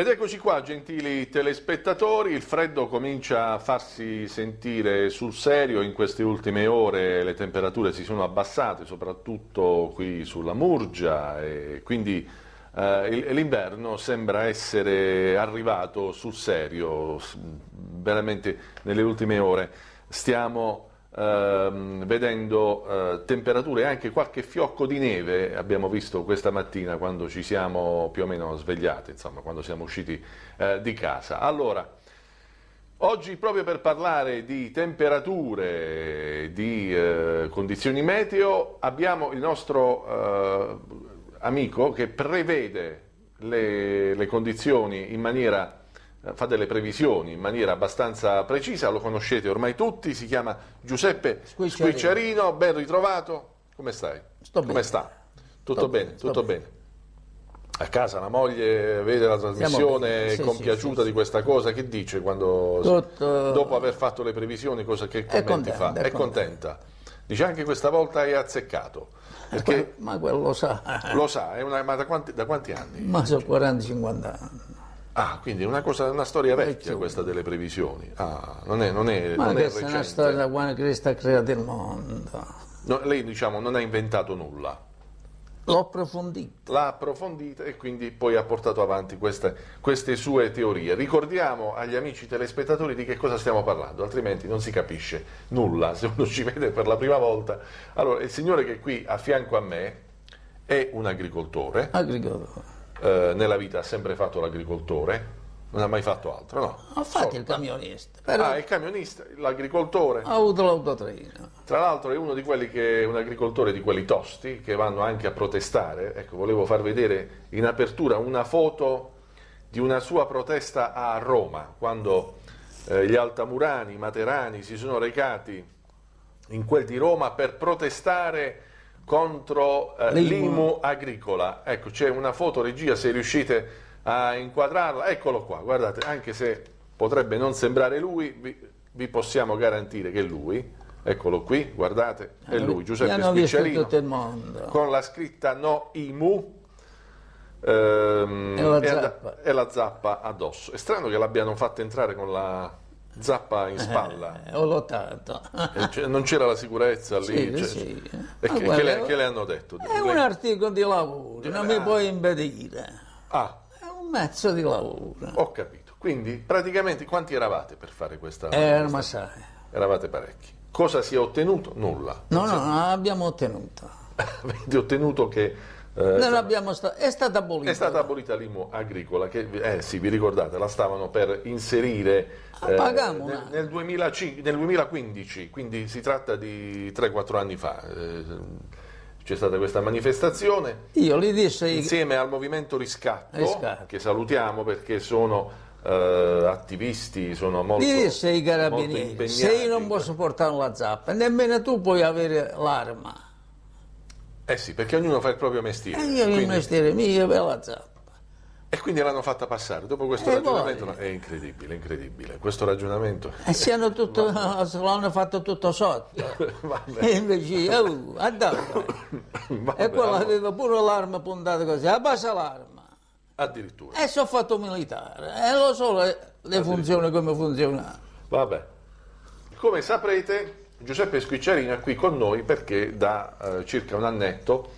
Ed eccoci qua, gentili telespettatori, il freddo comincia a farsi sentire sul serio, in queste ultime ore le temperature si sono abbassate, soprattutto qui sulla Murgia, e quindi eh, l'inverno sembra essere arrivato sul serio, veramente nelle ultime ore. Stiamo Ehm, vedendo eh, temperature e anche qualche fiocco di neve abbiamo visto questa mattina quando ci siamo più o meno svegliati, insomma, quando siamo usciti eh, di casa. Allora, oggi proprio per parlare di temperature, di eh, condizioni meteo, abbiamo il nostro eh, amico che prevede le, le condizioni in maniera fa delle previsioni in maniera abbastanza precisa, lo conoscete ormai tutti, si chiama Giuseppe Squicciarino, Squicciarino ben ritrovato. Come stai? Sto Come bene. sta? Tutto Sto bene, tutto bene. bene. A casa la moglie vede la trasmissione, è sì, compiaciuta sì, di questa cosa, che dice quando, tutto... dopo aver fatto le previsioni, cosa che commenti contenta, fa? È, è contenta. Dice anche questa volta hai azzeccato. Perché ma quello lo sa. Lo sa, una, ma da quanti, da quanti anni? Ma sono 40-50 anni. Ah, quindi è una, cosa, una storia vecchia questa delle previsioni. Ah, non è, non è, Ma non è questa è una storia da quando Cristo ha creato il mondo. No, lei diciamo non ha inventato nulla. L'ho approfondita. L'ha approfondita e quindi poi ha portato avanti queste, queste, sue teorie. Ricordiamo agli amici telespettatori di che cosa stiamo parlando, altrimenti non si capisce nulla se uno ci vede per la prima volta. Allora, il signore che è qui a fianco a me è un agricoltore. Agricoltore eh, nella vita ha sempre fatto l'agricoltore, non ha mai fatto altro, no? Ha fatto il camionista. Però... Ah, il camionista, l'agricoltore. Ha avuto l'autotreno. Tra l'altro è uno di quelli che, un agricoltore di quelli tosti, che vanno anche a protestare. Ecco, volevo far vedere in apertura una foto di una sua protesta a Roma, quando eh, gli altamurani, i materani si sono recati in quel di Roma per protestare contro eh, l'IMU agricola. Ecco, c'è una foto, regia, se riuscite a inquadrarla, eccolo qua, guardate, anche se potrebbe non sembrare lui, vi, vi possiamo garantire che è lui. Eccolo qui, guardate, è lui, Giuseppe Spicciarino, con la scritta no IMU ehm, e, la zappa. e la zappa addosso. È strano che l'abbiano fatta entrare con la zappa in spalla. Eh, ho lottato. non c'era la sicurezza lì? Sì, cioè, sì. E che, che, le, che, le, hanno detto? È un articolo di lavoro, non mi puoi impedire. Ah. È un mezzo di lavoro. Ho capito. Quindi praticamente quanti eravate per fare questa? Erano assai. Eravate parecchi. Cosa si è ottenuto? Nulla. No, no, abbiamo ottenuto. Avete ottenuto che eh, sta- è stata abolita. È stata abolita l'IMU agricola, che eh, sì, vi ricordate, la stavano per inserire eh, nel, nel, 2005, nel, 2015, quindi si tratta di 3-4 anni fa. Eh, c'è stata questa manifestazione Io gli disse insieme al movimento Riscatto, Riscatto. che salutiamo perché sono Uh, attivisti sono molto, disse ai carabinieri se io non posso portare la zappa nemmeno tu puoi avere l'arma eh sì, perché ognuno fa il proprio mestiere. E io quindi... il mestiere mio per la zappa. E quindi l'hanno fatta passare. Dopo questo e ragionamento poi... è incredibile, incredibile. Questo ragionamento. E si hanno tutto, l'hanno fatto tutto sotto. e invece, oh, addosso. e quello aveva pure l'arma puntata così, abbassa l'arma. Addirittura. E sono fatto militare. E lo so le, le funzioni come funzionano. Vabbè. Come saprete, Giuseppe Squicciarino è qui con noi perché da eh, circa un annetto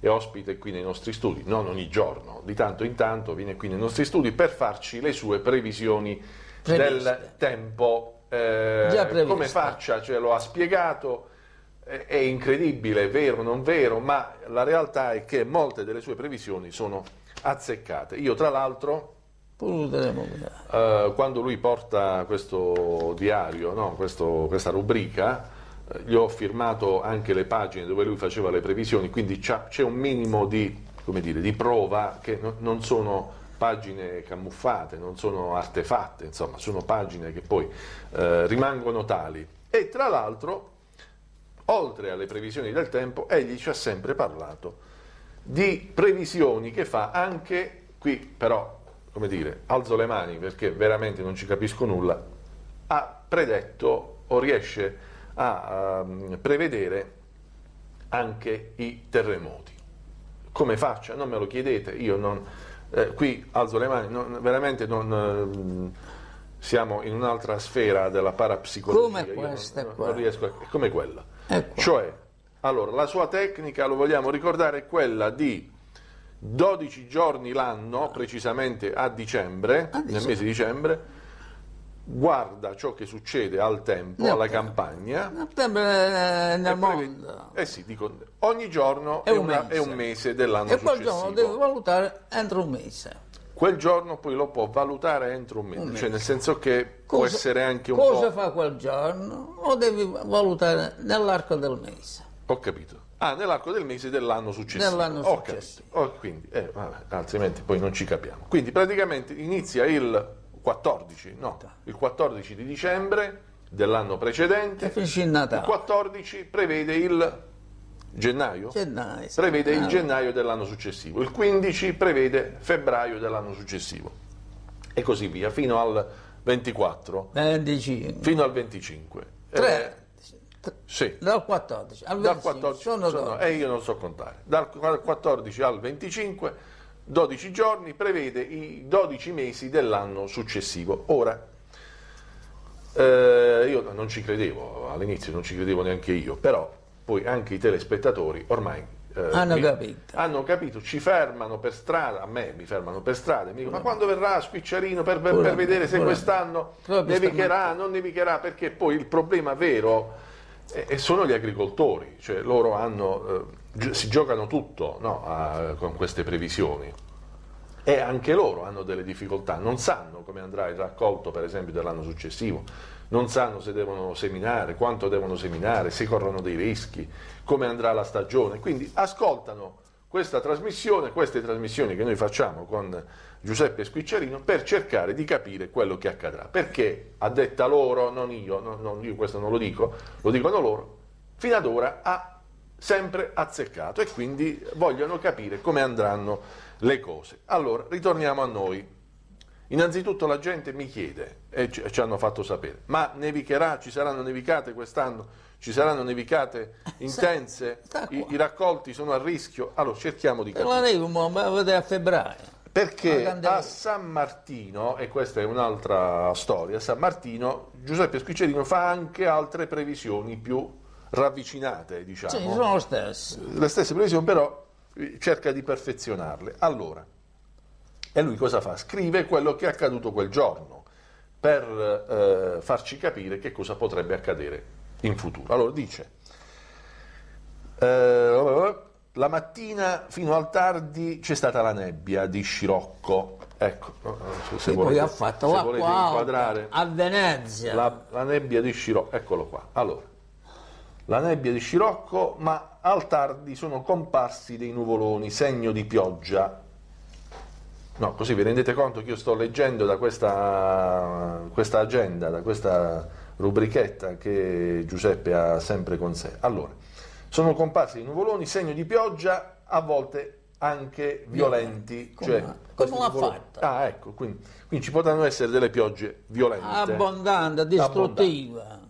è ospite qui nei nostri studi, non ogni giorno, di tanto in tanto viene qui nei nostri studi per farci le sue previsioni Previste. del tempo. Eh, come faccia, ce lo ha spiegato, è, è incredibile, vero o non vero, ma la realtà è che molte delle sue previsioni sono azzeccate. Io tra l'altro Uh, quando lui porta questo diario, no, questo, questa rubrica, uh, gli ho firmato anche le pagine dove lui faceva le previsioni, quindi c'è un minimo di, dire, di prova che no, non sono pagine camuffate, non sono artefatte, insomma, sono pagine che poi uh, rimangono tali. E tra l'altro, oltre alle previsioni del tempo, egli ci ha sempre parlato di previsioni che fa anche qui, però come dire, alzo le mani perché veramente non ci capisco nulla, ha predetto o riesce a um, prevedere anche i terremoti. Come faccia? Non me lo chiedete, io non, eh, qui alzo le mani, non, veramente non, eh, siamo in un'altra sfera della parapsicologia. Come questa non, qua. riesco a, come quella. Ecco. Cioè, allora, la sua tecnica, lo vogliamo ricordare, è quella di 12 giorni l'anno, precisamente a dicembre, A nel mese di dicembre, guarda ciò che succede al tempo, Nel alla tempo. campagna. Eh, nel e prevede- mondo. Eh sì, dico, ogni giorno è, È un una- mese. è un mese dell'anno E quel successivo. giorno devi valutare entro un mese. Quel giorno poi lo può valutare entro un mese, Un cioè mese. nel senso che può Cosa- essere anche un Cosa po'... fa quel giorno? Lo devi valutare nell'arco del mese. Ho capito. Ah, nell'arco del mese dell'anno successivo. Dell'anno Ho successivo. Oh, quindi, eh, vabbè, altrimenti poi non ci capiamo. Quindi praticamente inizia il 14, no, il 14 di dicembre dell'anno E precedente. finisce il Il Natale. 14 prevede il gennaio. Gennaio, sì. Prevede il Ah, gennaio dell'anno successivo. Il 15 prevede febbraio dell'anno successivo. E così via, fino al 24, 25. fino al 25. Tre. Eh, sì. Dal 14 al Dal 25 14 sono sono- 12. e io non so contare. Dal 14 al 25, 12 giorni, prevede i 12 mesi dell'anno successivo. Ora, eh, io non ci credevo, all'inizio non ci credevo neanche io, però poi anche i telespettatori ormai eh, Hanno mi- capito. hanno capito, ci fermano per strada, a me mi fermano per strada e mi dicono ma quando verrà Spicciarino per, per- per vedere se quest'anno nevicherà, non nevicherà, perché poi il problema vero eh, sono gli agricoltori, cioè loro hanno, eh, si giocano tutto no, a- con queste previsioni. E anche loro hanno delle difficoltà, non sanno come andrà il raccolto per esempio dell'anno successivo, non sanno se devono seminare, quanto devono seminare, se corrono dei rischi, come andrà la stagione, quindi ascoltano questa trasmissione, queste trasmissioni che noi facciamo con Giuseppe Squicciarino per cercare di capire quello che accadrà, perché a detta loro, non io, non- non io questo non lo dico, lo dicono loro, fino ad ora ha sempre azzeccato e quindi vogliono capire come andranno le cose. Allora, ritorniamo a noi. Innanzitutto la gente mi chiede, e ci hanno fatto sapere, ma nevicherà, ci saranno nevicate quest'anno, ci saranno nevicate intense, I, i raccolti sono a rischio? Allora, cerchiamo di la capire. devi mo- ma vedere a febbraio. Perché La a San Martino, e questa è un'altra storia, a San Martino Giuseppe Squiccerino fa anche altre previsioni più ravvicinate, diciamo Sì, sono lo stesso. le stesse previsioni, però eh, cerca di perfezionarle. Allora, e lui cosa fa? Scrive quello che è accaduto quel giorno per eh, farci capire che cosa potrebbe accadere in futuro. Allora dice, eh, la mattina fino al tardi c'è stata la nebbia di Scirocco. Ecco, se, E poi volete, ha fatto se volete alta inquadrare a Venezia. la, la nebbia di Scirocco, eccolo qua. Allora, la nebbia di Scirocco, ma al tardi sono comparsi dei nuvoloni, segno di pioggia. No, così vi rendete conto che io sto leggendo da questa, questa agenda, da questa rubrichetta che Giuseppe ha sempre con sé. Allora, sono comparsi dei nuvoloni, segno di pioggia, a volte anche violenti. Come- cioè, come l'ha fatto? Ah, ecco, quindi, quindi ci potranno essere delle piogge violente. abbondante, distruttiva.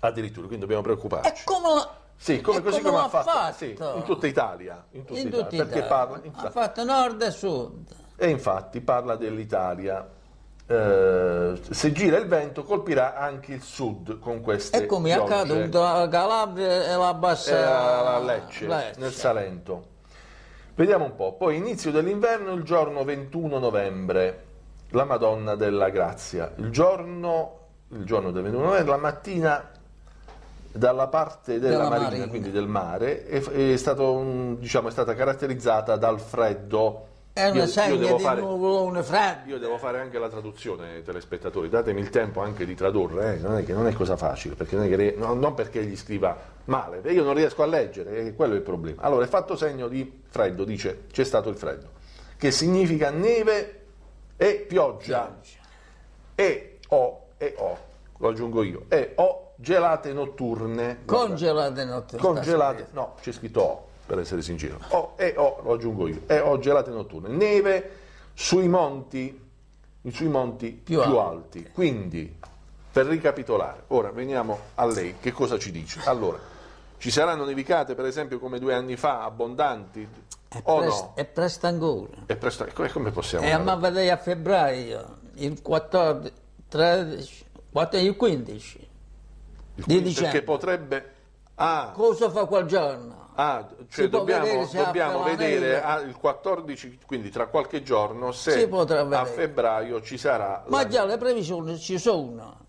Addirittura, quindi dobbiamo preoccuparci. E come la- Sì, come, così come come ha fatto, fatto? sì, in tutta Italia, in tutta in Italia, perché Italia. parla, ha infatti, fatto nord e sud. e infatti parla dell'Italia. Eh, se gira il vento colpirà anche il sud con queste E come è accaduto a Calabria e la E bassa a Lecce, nel Salento. Vediamo un po'. Poi inizio dell'inverno il giorno 21 novembre, la Madonna della Grazia. Il giorno, il giorno del 21 novembre, la mattina dalla parte della, Della marina, marina. quindi del mare, è, è stato diciamo, è stata caratterizzata dal freddo. È Io- una io segna devo di fare- nuvolone freddo. io devo fare anche la traduzione, telespettatori, datemi il tempo anche di tradurre, eh, non, è che, non è cosa facile, perché non, è che no, non perché gli scriva male, io non riesco a leggere, e quello è il problema. Allora, è fatto segno di freddo, dice c'è stato il freddo, che significa neve e pioggia, e o, e o, lo aggiungo io, e o gelate notturne. Congelate notte. Congelate, no, c'è scritto O, per essere sincero. O e O, lo aggiungo io. E O gelate notturne. Neve sui monti, sui monti più, Più alti. Quindi, per ricapitolare, ora veniamo a lei, che cosa ci dice? Allora, ci saranno nevicate, per esempio, come due anni fa, abbondanti? È, o pres- no? è presto ancora. È presto, come- come possiamo E fare? Eh, a vedere a febbraio, il 14, 13, 14, il 15 Il di 15, dicembre. Perché potrebbe... Ah, Cosa fa quel giorno? Ah, cioè può dobbiamo, vedere se dobbiamo vedere ah, il 14, quindi tra qualche giorno, se a febbraio ci sarà... Ma già le previsioni ci sono,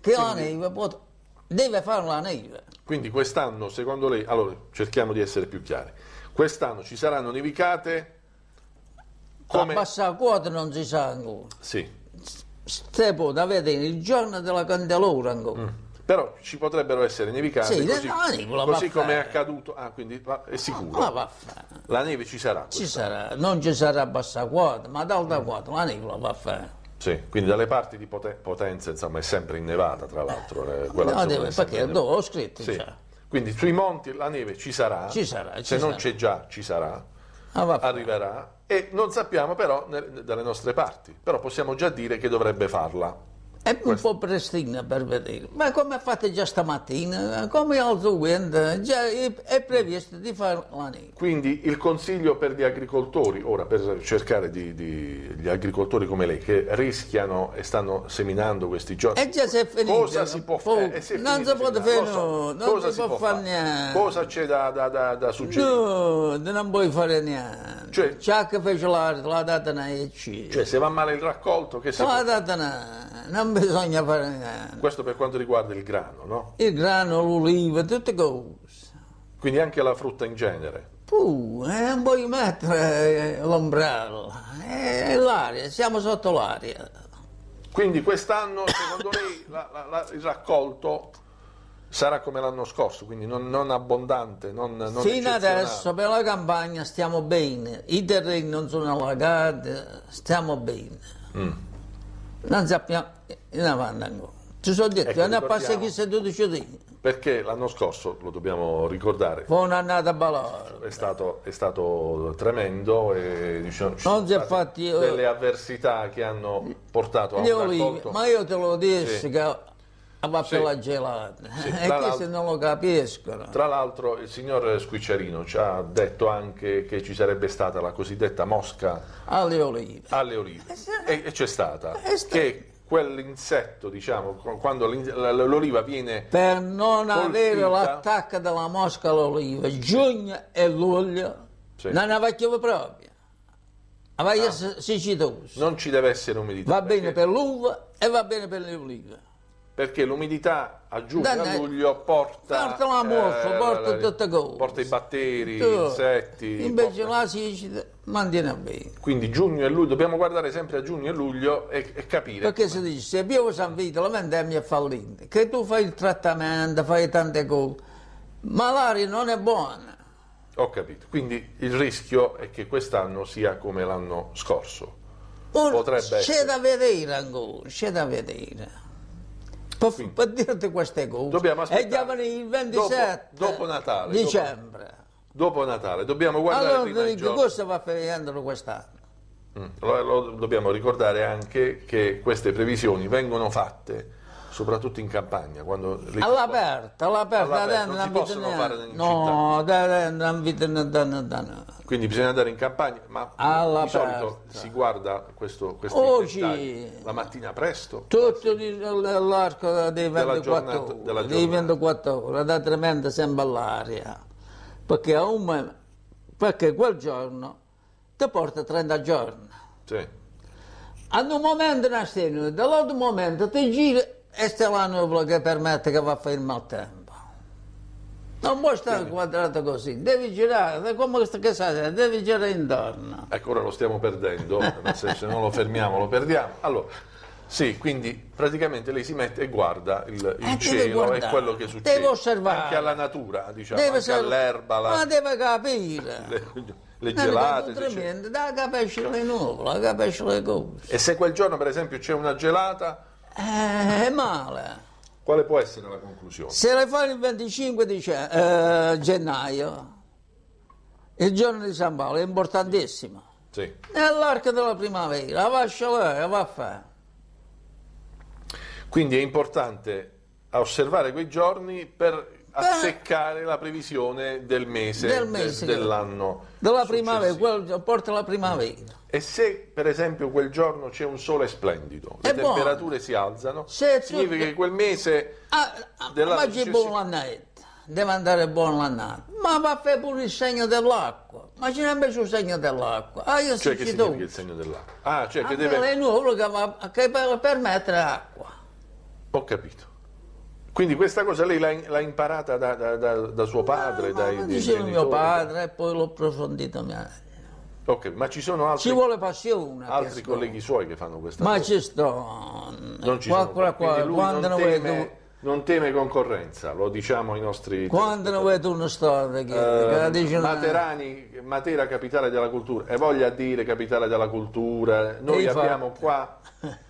che la neve pot- deve fare la neve. Quindi quest'anno, secondo lei, allora cerchiamo di essere più chiari, quest'anno ci saranno nevicate come... A bassa quota non si sa ancora. Sì, Se può da vedere il giorno della candelora ancora. Però ci potrebbero essere nevicate Sì, così, la così come è accaduto, ah, quindi è sicuro. Ma. La neve ci sarà. Ci sarà, non ci sarà bassa quota, ma ad alta quota la neve va a fare. Sì, quindi dalle parti di Pote- Potenza, insomma, è sempre innevata, tra l'altro. eh, quella No, deve- perché dove ho scritto Sì. già. Quindi sui monti la neve ci sarà, Ci sarà, ci se non sarà. c'è già ci sarà, Ah, arriverà e non sappiamo però nel- dalle nostre parti, però possiamo già dire che dovrebbe farla. È un po' prestino per vedere, ma come fatto già stamattina, come al weekend, già è, è previsto di fare la neve. Quindi il consiglio per gli agricoltori, ora per cercare di, di- gli agricoltori come lei che rischiano e stanno seminando questi giorni, E già si è finito. cosa si può fare? Eh, si è non si può fare so. no, non Cosa si può fare niente. Cosa c'è da, da- da- da suggerire? No, non puoi fare niente. Cioè- C'è che fece l'arte, la data. Cioè se va male il raccolto, che si la data ne, non bisogna fare niente. Questo per quanto riguarda il grano, no? Il grano, l'oliva, tutte cose. Quindi anche la frutta in genere. Puh, eh, non puoi mettere eh, l'ombrello. È l'aria, siamo sotto l'aria. Quindi quest'anno, secondo lei, la- la- la- il raccolto sarà come l'anno scorso, quindi non, non abbondante, non, non Fino adesso per la campagna stiamo bene, i terreni non sono allagati, stiamo bene. Mm. Non sappiamo in avanti ancora. Ci sono detto, Ecco, ne ha passato ricordiamo- chissà 12 giorni. Perché l'anno scorso, lo dobbiamo ricordare, Fu un'annata a balore. è stato, è stato tremendo e diciamo, ci Non sono si è state fatti, eh, delle avversità che hanno portato a un raccolto. ma io te lo dissi Sì. che va Sì. per la gelata. Sì, e tra che se non lo capiscono. Tra l'altro il signor Squicciarino ci ha detto anche che ci sarebbe stata la cosiddetta mosca Alle olive. alle olive e, e c'è stata È sta- che quell'insetto diciamo qu- quando l'oliva viene Per non Colpita. avere l'attacco della mosca all'oliva, giugno e luglio Sì. non ne facciamo proprio. Siccitoso. non ci deve essere umidità Va bene perché, per l'uva e va bene per le olive. Perché l'umidità a giugno e a luglio porta Porta la morfa, porta tutte cose. porta i batteri, Tu- insetti Invece porta- la siccità mantiene bene. quindi giugno e luglio dobbiamo guardare sempre a giugno e luglio e, e capire Perché si dice, se abbiamo San Vito, la vendemmia è fallita, che tu fai il trattamento, fai tante cose, ma l'aria non è buona. ho capito quindi il rischio è che quest'anno sia come l'anno scorso Ora, Potrebbe c'è da vedere ancora, c'è da vedere. Per, per dirti queste cose. Dobbiamo aspettare. E il 27 Dopo- dopo Natale, dicembre. dopo Natale dobbiamo guardare Allora prima dico, cosa va facendo quest'anno? Mm. Lo, lo dobbiamo ricordare anche che queste previsioni vengono fatte soprattutto in campagna, All'aperto, all'aperto, All'aperto, non si possono fare in No, danno. quindi bisogna andare in campagna, ma All'aperto. di solito si guarda questo, questo Oggi- la mattina presto. Tutto l'arco dei Della 24 giornata- ore, dei giornata. 24 ore, da tremenda sempre all'aria. Perché, a un perché quel giorno ti porta 30 giorni. Sì. Ad un momento nudo, dall'altro momento ti giri e nuvola che permette che va a fare il maltempo. Non puoi stare quadrato così, devi girare, come che sai, devi girare intorno. Ecco, ora lo stiamo perdendo, se non lo fermiamo lo perdiamo. Allora, sì, quindi praticamente lei si mette e guarda il, il Eh, cielo e quello che succede. deve osservare. Anche alla natura, diciamo, Deve anche all'erba, la- Ma deve capire. le, le è gelate. tremendo, da capisce le nuvole, capisce le cose. E se quel giorno, per esempio, c'è una gelata, Eh, è male. quale può essere la conclusione? Se le fai il 25 dice- eh, gennaio, il giorno di San Paolo, è importantissimo. Sì. È l'arco della primavera, va a sciolare, va a fare. Quindi è importante osservare quei giorni per azzeccare la previsione del mese, Del de- mese dell'anno Della primavera, quello porta la primavera. E se per esempio quel giorno c'è un sole splendido, le È buono. temperature si alzano, Se significa che quel mese Ah, ah, Della ma c'è buon l'annetto, deve andare buon l'annata. Ma va a fare pure il segno dell'acqua. Ma c'è invece il segno dell'acqua. Ah, io Cioè che significa tu. il segno dell'acqua? Ah, cioè che Ah, deve... È nuovo che, va, che per, per mettere acqua. Ho capito. Quindi questa cosa lei l'ha, l'ha imparata da, da- da- da suo padre, Ma- dai, ma diceva mio genitori? padre e poi l'ho approfondito mia. Ok, ma ci sono altri, Ci vuole passione. altri colleghi suoi che fanno questa Ma cosa? ci sto. Non ci qua, sono. lui quando non teme, tu, non teme concorrenza, lo diciamo ai nostri... quando ne vuoi tu una storia che, che Eh, dice una- Materani, Matera capitale della cultura, e voglia dire capitale della cultura, noi abbiamo qua,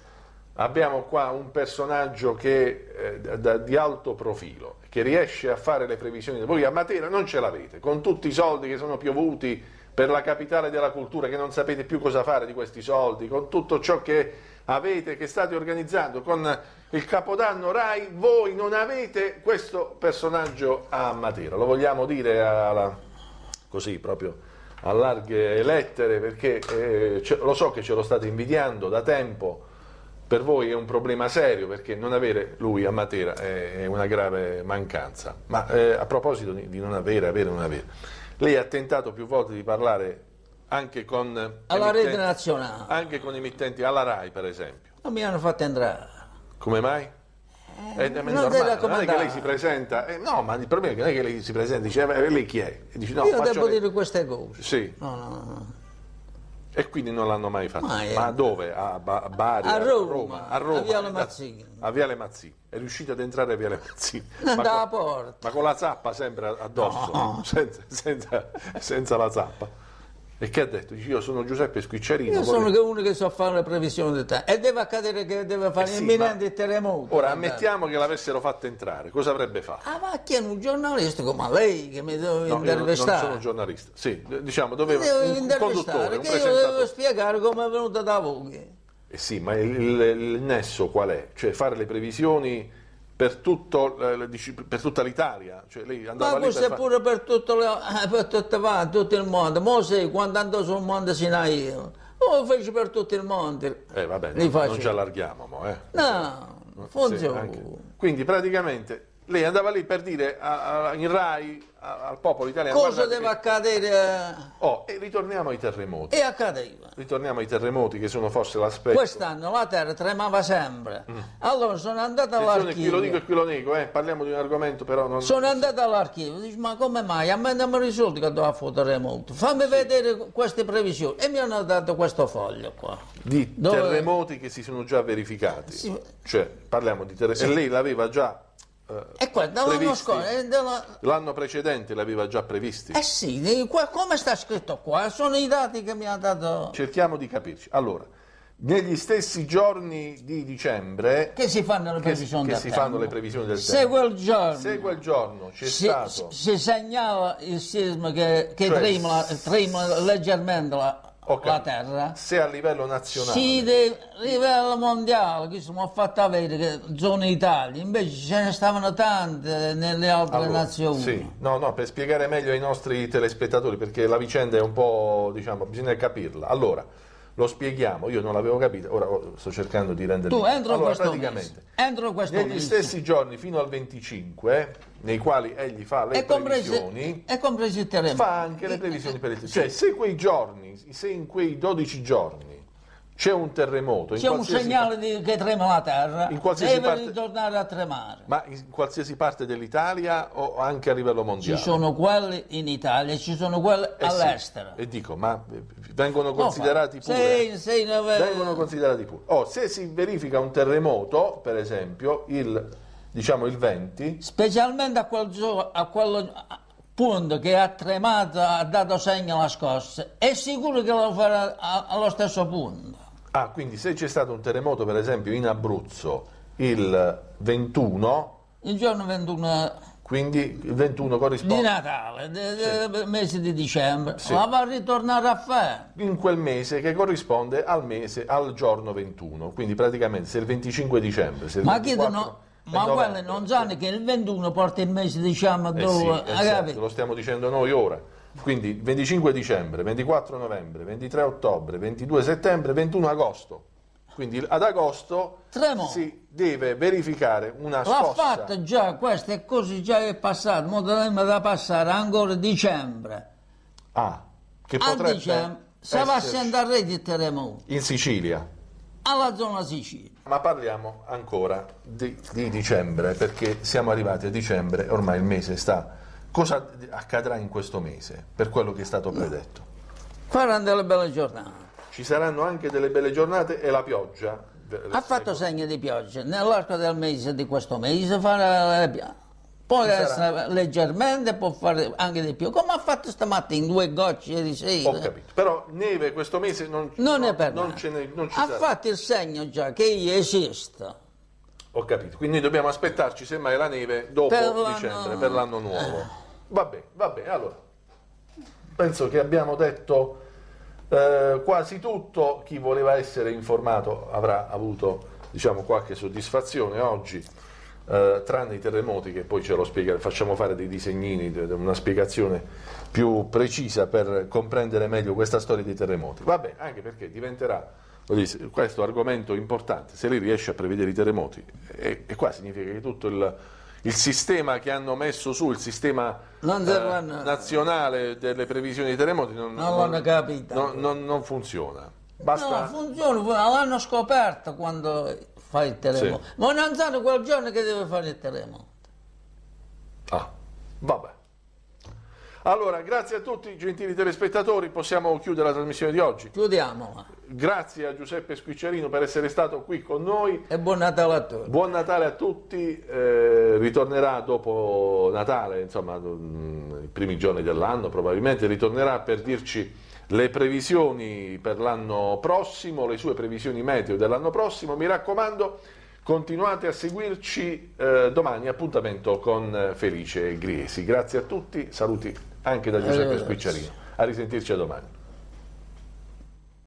abbiamo qua un personaggio che, eh, da- di alto profilo, che riesce a fare le previsioni, voi a Matera non ce l'avete, con tutti i soldi che sono piovuti per la capitale della cultura, che non sapete più cosa fare di questi soldi, con tutto ciò che avete, che state organizzando, con il Capodanno Rai, voi non avete questo personaggio a Matera, lo vogliamo dire alla, così proprio a larghe lettere perché eh, ce- lo so che ce lo state invidiando da tempo, per voi è un problema serio perché non avere lui a Matera è, una grave mancanza. Ma eh, a proposito di, non avere, avere, non avere, lei ha tentato più volte di parlare anche con alla emittenti- rete nazionale. anche con emittenti alla RAI per esempio. Non mi hanno fatto entrare. Come mai? È, è non normale, non è che lei si presenta, eh, no, ma il problema è che non è che lei si presenta dice, "Eh, lei chi è? E dice, no, Io devo dire queste cose. Sì, No, no, no. E quindi non l'hanno mai fatto. Mai, eh. Ma dove? A, Ba- a Bari? A Roma, A Roma. a Viale Da- Mazzini. A Viale Mazzini. È riuscito ad entrare a Viale Mazzini. Con- porta. Ma con la zappa sempre addosso, No. senza, senza- senza la zappa. E che ha detto? Dice, io sono Giuseppe Squiccerino. Io vorrei- sono uno che so fare le previsioni del tempo. E deve accadere che deve fare Eh sì, imminenti ma- terremoti. Ora, ammettiamo che l'avessero fatto entrare, cosa avrebbe fatto? Ah, ma chi è un giornalista come lei che mi deve No, io non- intervistare? sono giornalista. Sì, diciamo, doveva un, un conduttore, intervistare, un che io devo spiegare come è venuta da voi. Eh sì, ma il, il- il nesso qual è? Cioè fare le previsioni per, tutto, eh, per tutta l'Italia? Cioè lei andava Ma questo per è pure per tutto, eh, per tutto, tutto il mondo. Mosè, quando andò sul monte Sinai, lo fece per tutto il mondo. Eh vabbè, non, non ci allarghiamo, mo, eh. No, Sì, funziona. anche. Quindi praticamente lei andava lì per dire a- a- in Rai a- al popolo italiano Cosa deve che- accadere? Oh, e ritorniamo ai terremoti. E accadeva. Ritorniamo ai terremoti che sono forse l'aspetto. Quest'anno la terra tremava sempre. Allora sono andato Mm. Attenzione, qui lo dico all'archivio. e qui lo nego, eh. parliamo di un argomento però non... Sono andato all'archivio, dico, ma come mai? A me non mi risulta che devo fottere molto. Fammi vedere queste previsioni. E mi hanno dato questo foglio qua. di Dove- terremoti che si sono già verificati. Sì. Cioè, parliamo di terremoti. E lei l'aveva già eh, E dall'anno previsti? scorso, dalla- L'anno precedente l'aveva già previsti? eh sì, come sta scritto qua? Sono i dati che mi ha dato... Cerchiamo di capirci. Allora, negli stessi giorni di dicembre Che si fanno le che, previsioni che del si tempo. fanno le previsioni del Se tempo. quel giorno... Se quel giorno c'è si, stato... si segnala il sisma che, che Cioè, trema leggermente la, Ok. la terra, Se a livello nazionale... sì, di livello mondiale, che siamo fatti avere che zone Italia, invece ce ne stavano tante nelle altre Allora, nazioni. Sì, no, no, per spiegare meglio ai nostri telespettatori, perché la vicenda è un po', diciamo, bisogna capirla. Allora, lo spieghiamo, io non l'avevo capito, ora oh, sto cercando di renderlo. Tu entro allora, questo praticamente, entro questo negli mese. stessi giorni fino al 25, nei quali egli fa le compreso, previsioni, è compreso il terremoto. fa anche le previsioni per il Cioè, se quei giorni, se in quei 12 giorni c'è un terremoto, C'è un segnale di- che trema la terra, deve parte- ritornare a tremare. ma in qualsiasi parte dell'Italia o anche a livello Ci mondiale? sono quelli in Italia, ci sono quelli Eh sì, all'estero. E dico, ma eh, vengono No, considerati fa- pure? sei- sei nove- Vengono considerati pure. Oh, se si verifica un terremoto, per esempio, il, diciamo il 20, specialmente a quel, gio- a quel punto che ha tremato, ha dato segno alla scossa, è sicuro che lo farà allo stesso punto. Ah, quindi se c'è stato un terremoto, per esempio, in Abruzzo il 21, Il giorno 21 quindi il 21 di corrisponde Natale, de- de- mese di dicembre, Sì. la va a ritornare a fare. in quel mese che corrisponde al mese, al giorno 21, quindi praticamente se il 25 dicembre, se il Ma chi 24 no- è ma quelli non sanno che il 21 porta il mese diciamo Eh dove, sì, eh certo, capito? lo stiamo dicendo noi ora. Quindi 25 dicembre, 24 novembre, 23 ottobre, 22 settembre, 21 agosto. Quindi ad agosto Tremo. si deve verificare una L'ha scossa. fatto già, questo è così, già è passato, ora dovremmo da passare ancora dicembre. Ah, che A potrebbe dicembre, se va a sentire di terremoto, in Sicilia. alla zona Sicilia. Ma parliamo ancora di, di dicembre, perché siamo arrivati a dicembre, ormai il mese sta. Cosa accadrà in questo mese, per quello che è stato predetto? Faranno delle belle giornate. Ci saranno anche delle belle giornate e la pioggia. Ha fatto segno di pioggia, nell'arco del mese di questo mese farà la pioggia. Può essere leggermente, può fare anche di più, come ha fatto stamattina, due gocce ieri sera. Ho capito. Però neve questo mese non, Non no, è per non ce ne- non ci Ha sarà. fatto il segno già che io esisto. Ho capito. Quindi dobbiamo aspettarci semmai la neve dopo Per dicembre, per l'anno nuovo. Va bene, va bene. Allora, penso che abbiamo detto eh, quasi tutto. Chi voleva essere informato avrà avuto diciamo, qualche soddisfazione oggi. eh, tranne i terremoti che poi ce lo spiega, facciamo fare dei disegnini, una spiegazione più precisa per comprendere meglio questa storia dei terremoti. Va bene, anche perché diventerà dire, questo argomento importante, se lei riesce a prevedere i terremoti, e, e qua significa che tutto il, il sistema che hanno messo su, il sistema eh, nazionale delle previsioni dei terremoti non, Non non- non- funziona. No, Basta, funziona, funziona, l'hanno scoperto quando fa il terremoto. Sì. Ma non sanno quel giorno che deve fare il terremoto. Ah, vabbè. Allora, grazie a tutti, gentili telespettatori, possiamo chiudere la trasmissione di oggi. Chiudiamola. Grazie a Giuseppe Squicciarino per essere stato qui con noi. E buon Natale a tutti. Buon Natale a tutti, eh, ritornerà dopo Natale, insomma, mm, i primi giorni dell'anno probabilmente, ritornerà per dirci le previsioni per l'anno prossimo, le sue previsioni meteo dell'anno prossimo. Mi raccomando, continuate a seguirci eh, domani, appuntamento con Felice Griesi. Grazie a tutti, saluti anche da Giuseppe Arrivederci. Squicciarino. A risentirci a domani.